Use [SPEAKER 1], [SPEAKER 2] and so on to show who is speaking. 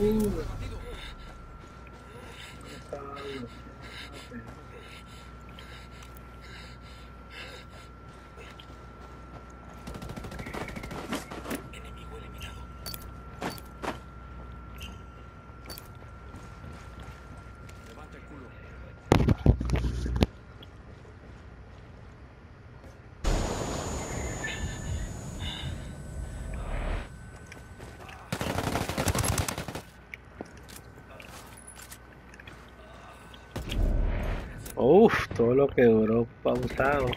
[SPEAKER 1] Ooh.
[SPEAKER 2] Uf, todo lo que duró pausado.